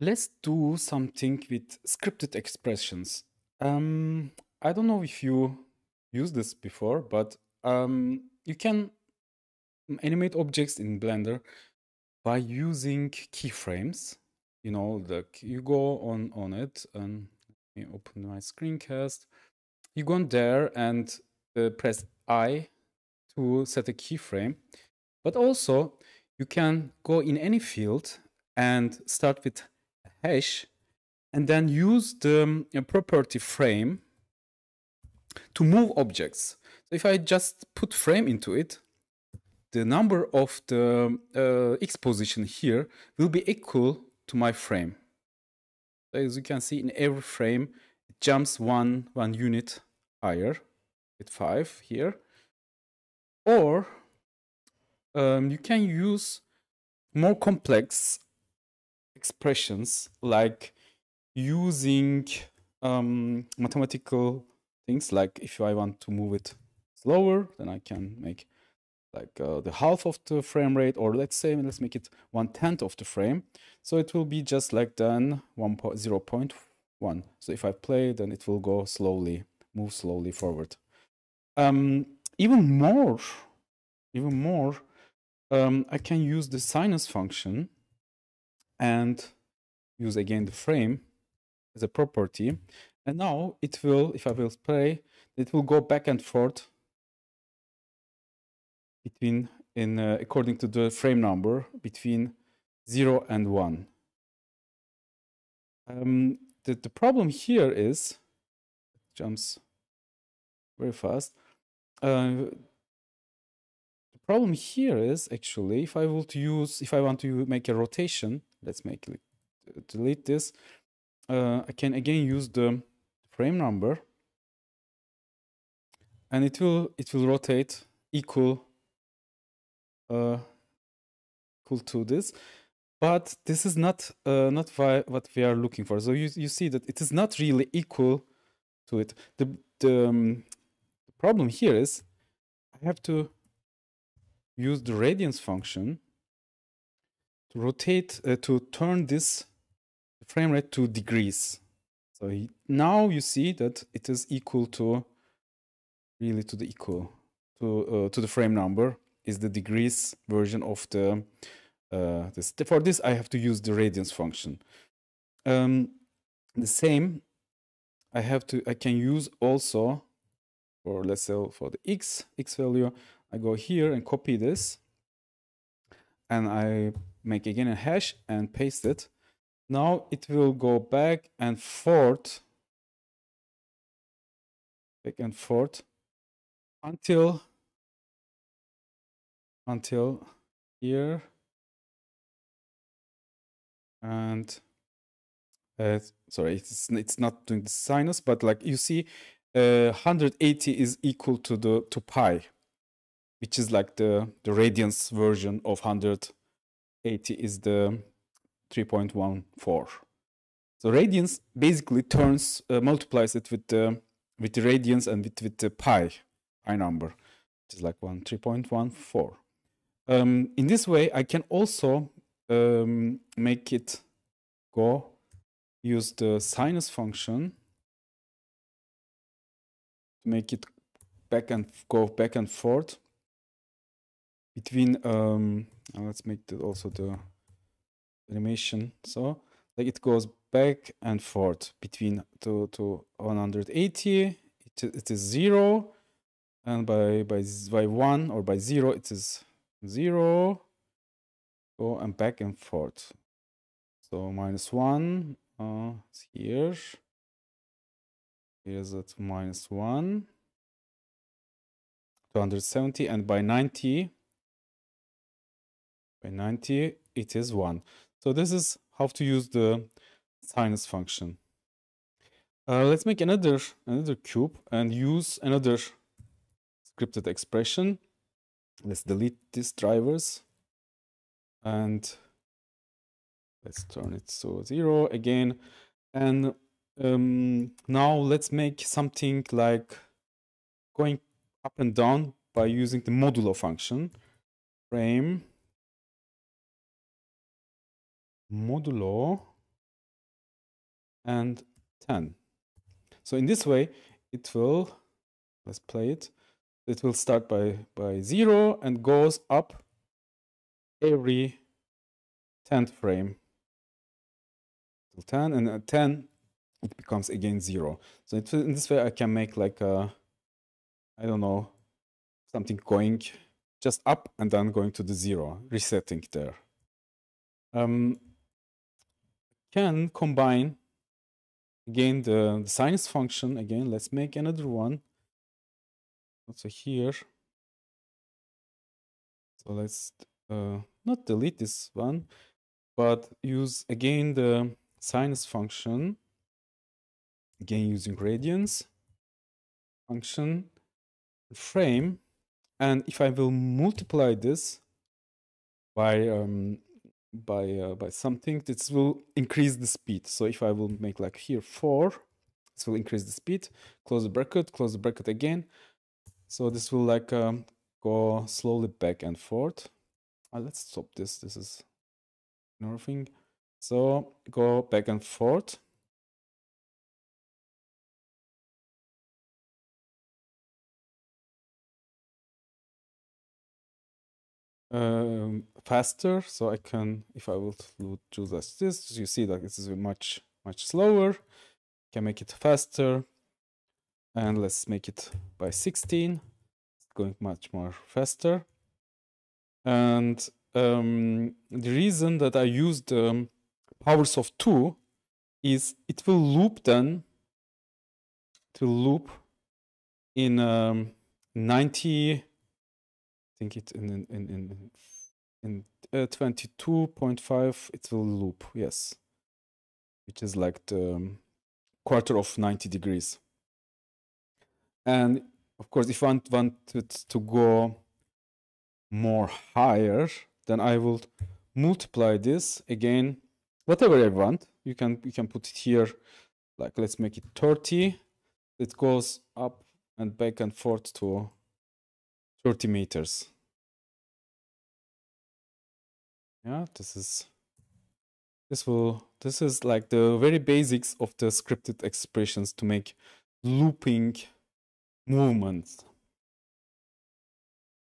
Let's do something with scripted expressions. Um, I don't know if you used this before, but um, you can animate objects in Blender by using keyframes. You know, you go on on it and let me open my screencast. You go on there and uh, press I to set a keyframe, but also you can go in any field and start with hash and then use the um, property frame to move objects. So if I just put frame into it, the number of the uh, x position here will be equal to my frame. As you can see in every frame, it jumps one, one unit higher with five here. Or um, you can use more complex expressions like using um, mathematical things like if I want to move it slower then I can make like uh, the half of the frame rate or let's say let's make it one tenth of the frame. So it will be just like then 1 0 0.1 so if I play then it will go slowly move slowly forward. Um, even more even more um, I can use the sinus function and use again the frame as a property. And now it will, if I will play, it will go back and forth between, in uh, according to the frame number, between 0 and 1. Um, the, the problem here is, jumps very fast. Uh, the problem here is actually if I to use, if I want to make a rotation, let's make delete this. Uh, I can again use the frame number. And it will it will rotate equal uh, equal to this. But this is not uh, not what we are looking for. So you, you see that it is not really equal to it. The the, um, the problem here is I have to use the radians function to rotate, uh, to turn this frame rate to degrees. So he, now you see that it is equal to, really to the equal, to, uh, to the frame number is the degrees version of the, uh, this. For this, I have to use the radians function. Um, the same, I have to, I can use also for, let's say for the X, X value, I go here and copy this and I make again a hash and paste it. Now it will go back and forth, back and forth until until here and uh, sorry it's it's not doing the sinus but like you see uh, 180 is equal to the to pi which is like the the radiance version of 100 80 is the 3.14. So radians basically turns uh, multiplies it with the with the radians and with with the pi pi number, which is like one 3.14. Um, in this way, I can also um, make it go use the sinus function to make it back and go back and forth between um, let's make that also the animation. So like it goes back and forth between to to 180 it, it is zero and by by by one or by zero it is zero. Go and back and forth. So minus one uh here. Here's at minus one. 270 and by 90 by 90 it is 1 so this is how to use the sinus function. Uh, let's make another another cube and use another scripted expression. Let's delete these drivers and let's turn it to zero again. And um, now let's make something like going up and down by using the modulo function frame modulo and 10. So in this way, it will, let's play it, it will start by, by 0 and goes up every 10th frame till 10 and at 10 it becomes again 0. So it, in this way I can make like a, I don't know, something going just up and then going to the 0, resetting there. Um, can combine again the, the sinus function. Again let's make another one. Also here. So let's uh, not delete this one but use again the sinus function. Again using radians function frame. And if I will multiply this by um, by uh, by something this will increase the speed. So if i will make like here 4 this will increase the speed close the bracket close the bracket again. So this will like um, go slowly back and forth. Uh, let's stop this. This is another thing so go back and forth. Um, faster. So I can, if I will as this, you see that this is much, much slower. Can make it faster. And let's make it by 16. It's going much more faster. And um, the reason that I used um, powers of 2 is it will loop then, it will loop in um, 90 think it in in in uh, 22.5 it will loop yes. Which is like the um, quarter of 90 degrees. And of course if i wanted to go more higher then i will multiply this again. Whatever i want you can you can put it here like let's make it 30 it goes up and back and forth to 30 meters. Yeah, this is this will this is like the very basics of the scripted expressions to make looping movements